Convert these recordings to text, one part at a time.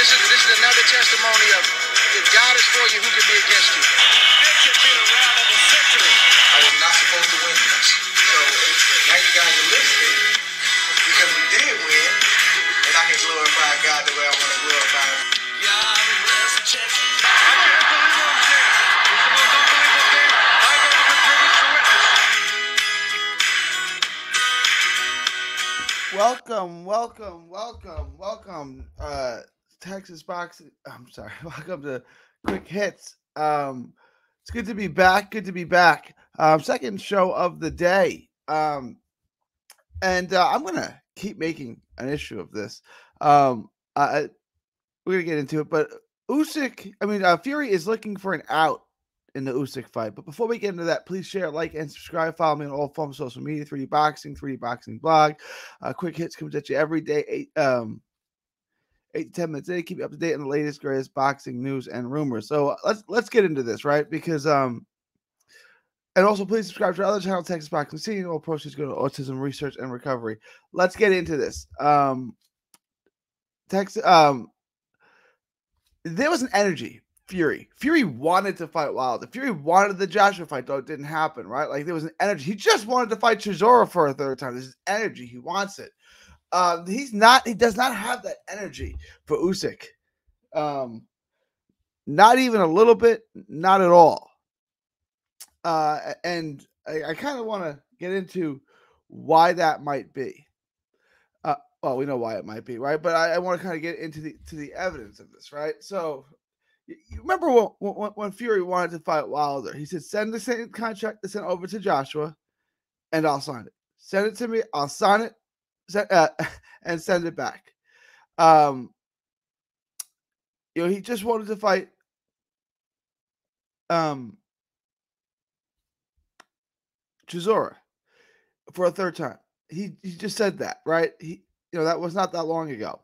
This is this is another testimony of if God is for you, who can be against you? This could be the round of the century. I was not supposed to win this. So now you guys are listening because we did win, and I can glorify God the way I want to glorify Him. God bless Chester. I can't believe what I'm seeing. It's the most unbelievable thing I've ever been privileged to witness. Welcome, welcome, welcome, welcome. Uh Texas boxing. I'm sorry. Welcome to Quick Hits. Um it's good to be back. Good to be back. Um second show of the day. Um and uh, I'm going to keep making an issue of this. Um I we're to get into it, but Usyk, I mean uh, Fury is looking for an out in the Usyk fight. But before we get into that, please share, like, and subscribe. Follow me on all forms of social media, 3D Boxing, 3D Boxing Blog. Uh, quick hits comes at you every day, eight um eight to ten minutes a day. Keep you up to date on the latest, greatest boxing news and rumors. So uh, let's let's get into this, right? Because um and also please subscribe to our other channel, Texas Boxing Scene. All proceeds go to autism research and recovery. Let's get into this. Um Texas um there was an energy Fury. Fury wanted to fight Wilder. Fury wanted the Joshua fight, though it didn't happen, right? Like there was an energy. He just wanted to fight Chisora for a third time. This is energy. He wants it. Um, he's not. He does not have that energy for Usyk. Um, not even a little bit. Not at all. Uh, and I, I kind of want to get into why that might be. Uh, well, we know why it might be, right? But I, I want to kind of get into the to the evidence of this, right? So you remember when, when, when Fury wanted to fight Wilder? He said, "Send the same contract to send over to Joshua, and I'll sign it. Send it to me. I'll sign it, uh, and send it back." Um, you know, he just wanted to fight. Um, for a third time. He he just said that, right? He you know that was not that long ago.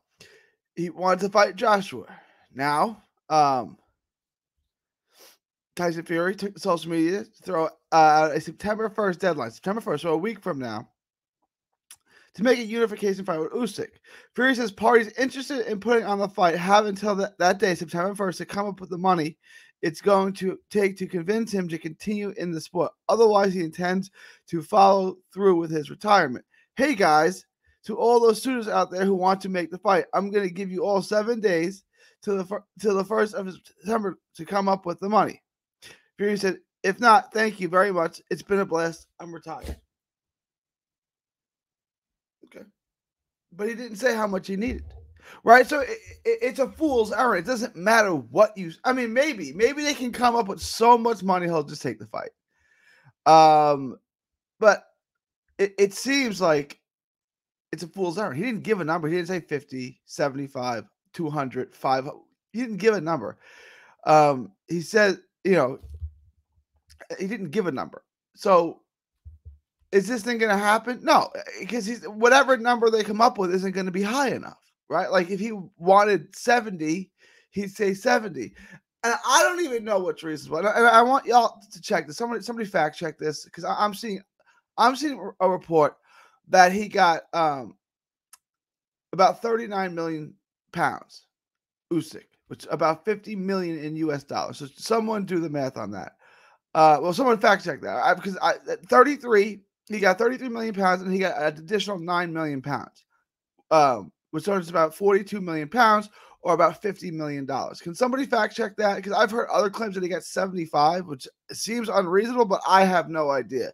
He wanted to fight Joshua. Now, um, Tyson Fury took to social media to throw uh, a September 1st deadline, September 1st, so a week from now, to make a unification fight with Usyk. Fury says parties interested in putting on the fight have until that, that day, September 1st, to come up with the money it's going to take to convince him to continue in the sport. Otherwise, he intends to follow through with his retirement. Hey, guys, to all those students out there who want to make the fight, I'm going to give you all seven days till the till the first of September to come up with the money. Fury said, "If not, thank you very much. It's been a blast. I'm retired." Okay, but he didn't say how much he needed, right? So it, it- it's a fool's errand. It doesn't matter what you. I mean, maybe maybe they can come up with so much money he'll just take the fight. Um, but it, it seems like it's a fool's errand. He didn't give a number. He didn't say 50, 75, 200, 500. He didn't give a number. Um, he said, you know, he didn't give a number. So is this thing going to happen? No, because he's whatever number they come up with isn't going to be high enough, right? Like if he wanted 70, he'd say 70. And I don't even know which reasons. But and I want y'all to check this. Somebody, somebody fact check this because I'm seeing, I'm seeing a report that he got um about 39 million pounds, Usyk, which is about 50 million in US dollars. So someone do the math on that. Uh, well, someone fact check that I, because I, at 33, he got 33 million pounds and he got an additional 9 million pounds, um, which turns about 42 million pounds or about 50 million dollars. Can somebody fact check that? Because I've heard other claims that he got 75, which seems unreasonable, but I have no idea.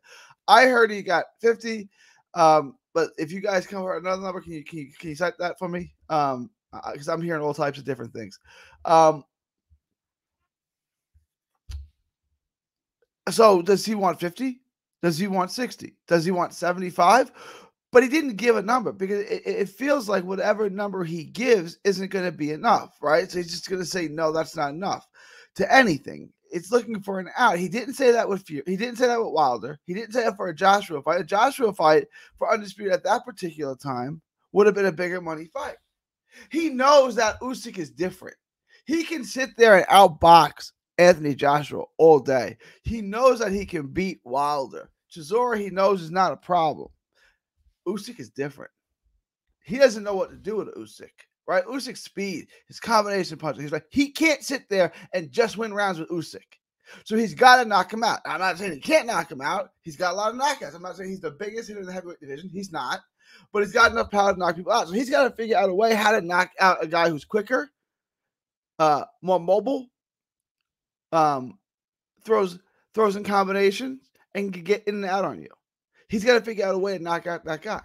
I heard he got 50. Um, but if you guys come with another number, can you can you, can you cite that for me? Um, because I'm hearing all types of different things. Um, so does he want 50? Does he want 60? Does he want 75? But he didn't give a number because it, it feels like whatever number he gives isn't going to be enough, right? So he's just going to say, no, that's not enough to anything. It's looking for an out. He didn't say that with Fury. He didn't say that with Wilder. He didn't say that for a Joshua fight. A Joshua fight for Undisputed at that particular time would have been a bigger money fight. He knows that Usyk is different. He can sit there and outbox Anthony Joshua all day. He knows that he can beat Wilder. Chisora, he knows is not a problem. Usyk is different. He doesn't know what to do with Usyk, right? Usyk's speed, his combination punches. He's like, he can't sit there and just win rounds with Usyk. So he's got to knock him out. I'm not saying he can't knock him out. He's got a lot of knockouts. I'm not saying he's the biggest hitter in the heavyweight division. He's not, but he's got enough power to knock people out. So he's got to figure out a way how to knock out a guy who's quicker, uh, more mobile, um, throws throws in combinations, and can get in and out on you. He's got to figure out a way to knock out that guy.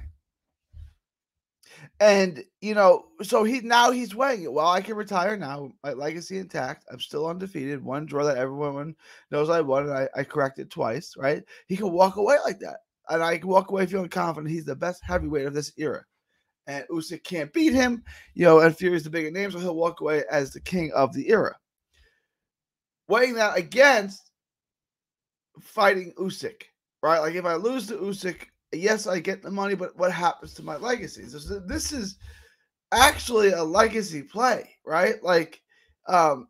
And you know, so he now he's weighing it. Well, I can retire now, my legacy intact. I'm still undefeated. One draw that everyone knows I won, and I, I corrected twice. Right? He can walk away like that, and I can walk away feeling confident he's the best heavyweight of this era. And Usyk can't beat him, you know. And Fury's the bigger name, so he'll walk away as the king of the era. Weighing that against fighting Usyk, right? Like if I lose to Usyk, yes, I get the money, but what happens to my legacy? So this is actually a legacy play, right? Like, um,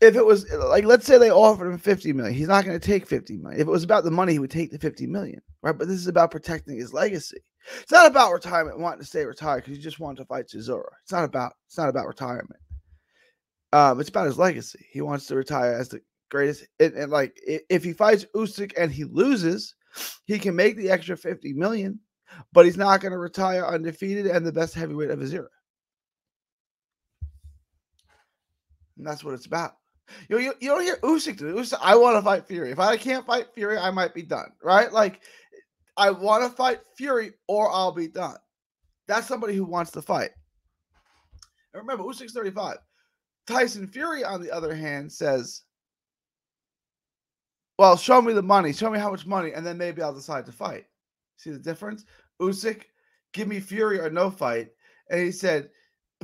if it was like, let's say they offered him 50 million, he's not going to take 50 million. If it was about the money, he would take the 50 million, right? But this is about protecting his legacy. It's not about retirement, wanting to stay retired because he just wanted to fight Chisora. It's not about, it's not about retirement. Um, it's about his legacy. He wants to retire as the greatest. And, and like, if he fights Usyk and he loses, he can make the extra 50 million, but he's not going to retire undefeated and the best heavyweight of his era. And that's what it's about. You, you, you don't hear Usyk do Usyk, I want to fight Fury. If I can't fight Fury, I might be done. Right? Like, I want to fight Fury or I'll be done. That's somebody who wants to fight. And remember, Usyk's 35. Tyson Fury, on the other hand, says, well, show me the money. Show me how much money, and then maybe I'll decide to fight. See the difference? Usyk, give me Fury or no fight. And he said,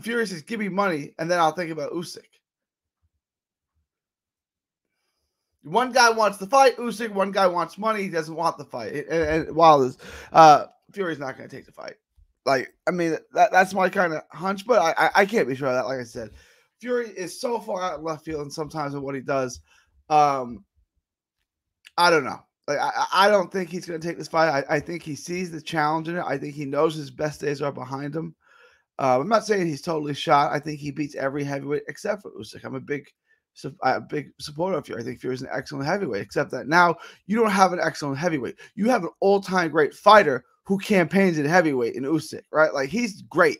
Fury says, give me money, and then I'll think about Usyk. One guy wants to fight Usyk. One guy wants money. He doesn't want the fight. And, and Wilder's uh, Fury's not going to take the fight. Like, I mean, that, that's my kind of hunch, but I, I, I can't be sure of that. Like I said, Fury is so far out left field, and sometimes in what he does. Um, I don't know. Like I, I don't think he's going to take this fight. I, I think he sees the challenge in it. I think he knows his best days are behind him. Uh, I'm not saying he's totally shot. I think he beats every heavyweight except for Usyk. I'm a big, a big supporter of Fury. I think Fury is an excellent heavyweight. Except that now you don't have an excellent heavyweight. You have an all-time great fighter who campaigns at heavyweight in Usyk, right? Like he's great.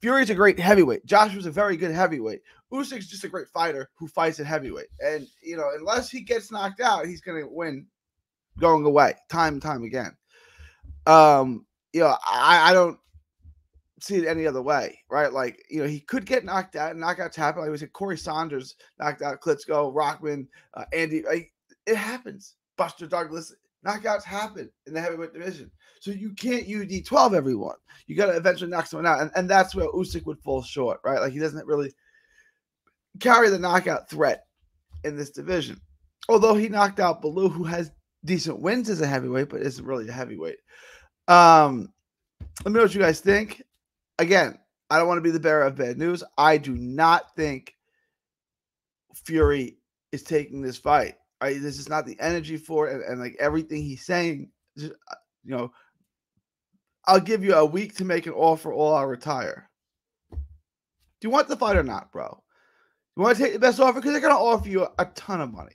Fury's a great heavyweight. Joshua's a very good heavyweight. Usyk's just a great fighter who fights at heavyweight. And you know, unless he gets knocked out, he's gonna win going away time and time again. Um, you know, I, I don't see it any other way, right? Like, you know, he could get knocked out and knockouts happen. Like we said, Corrie Sanders knocked out Klitschko, Rahman, uh, Andy. Like, it happens. Buster Douglas, knockouts happen in the heavyweight division. So you can't use UD 12 everyone. You got to eventually knock someone out. And, and that's where Usyk would fall short, right? Like he doesn't really carry the knockout threat in this division. Although he knocked out Bellew, who has decent wins as a heavyweight, but isn't really a heavyweight. Um, let me know what you guys think. Again, I don't want to be the bearer of bad news. I do not think Fury is taking this fight. This is not the energy for it, and, and like everything he's saying, just, uh, you know, I'll give you a week to make an offer or I'll retire. Do you want the fight or not, bro? You want to take the best offer? Because they're going to offer you a, a, ton of money.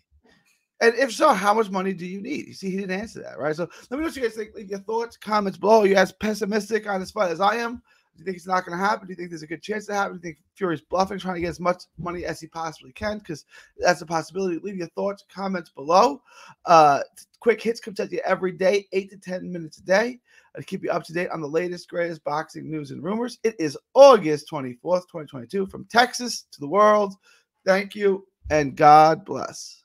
And if so, how much money do you need? You see, he didn't answer that, right? So let me know what you guys think. Leave your thoughts, comments below. Are you as pessimistic on this fight as I am? Do you think it's not going to happen? Do you think there's a good chance to happen? Do you think Fury's bluffing, trying to get as much money as he possibly can? Because that's a possibility. Leave your thoughts, comments below. Uh, quick hits comes at you every day, eight to 10 minutes a day to keep you up to date on the latest, greatest boxing news and rumors. It is August 24th, 2022, from Texas to the world. Thank you and God bless.